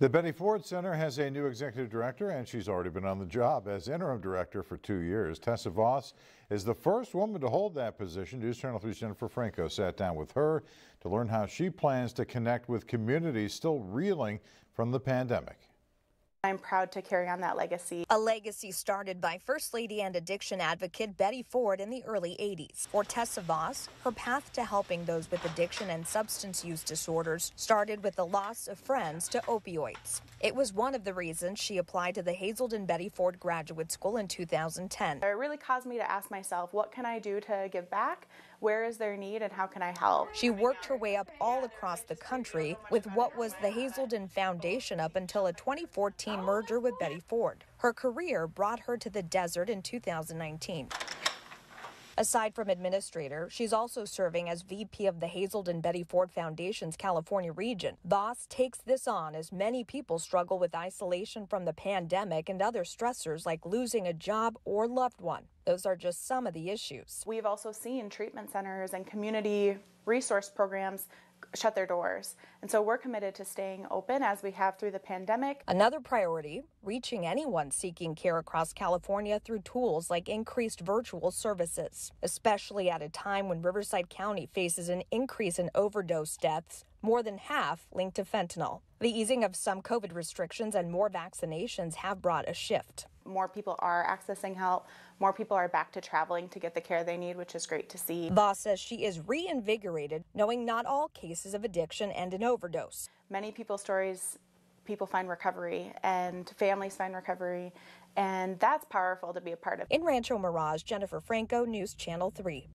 The Betty Ford Center has a new executive director, and she's already been on the job as interim director for two years. Tessa Voss is the first woman to hold that position. News Channel 3's Jennifer Franco sat down with her to learn how she plans to connect with communities still reeling from the pandemic. I'm proud to carry on that legacy. A legacy started by First Lady and addiction advocate Betty Ford in the early 80s. For Tessa Voss, her path to helping those with addiction and substance use disorders started with the loss of friends to opioids. It was one of the reasons she applied to the Hazelden Betty Ford Graduate School in 2010. It really caused me to ask myself, what can I do to give back? Where is their need and how can I help? She worked her way up all across the country with what was the Hazelden Foundation up until a 2014 merger with Betty Ford. Her career brought her to the desert in 2019. Aside from administrator, she's also serving as VP of the Hazelden Betty Ford Foundation's California region. Voss takes this on as many people struggle with isolation from the pandemic and other stressors like losing a job or loved one. Those are just some of the issues. We've also seen treatment centers and community resource programs shut their doors. And so we're committed to staying open as we have through the pandemic. Another priority reaching anyone seeking care across California through tools like increased virtual services, especially at a time when Riverside County faces an increase in overdose deaths, more than half linked to fentanyl. The easing of some COVID restrictions and more vaccinations have brought a shift. More people are accessing help. More people are back to traveling to get the care they need, which is great to see. Voss says she is reinvigorated, knowing not all cases of addiction end in overdose. Many people's stories people find recovery and families find recovery, and that's powerful to be a part of. In Rancho Mirage, Jennifer Franco, News Channel 3.